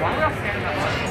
何だろう?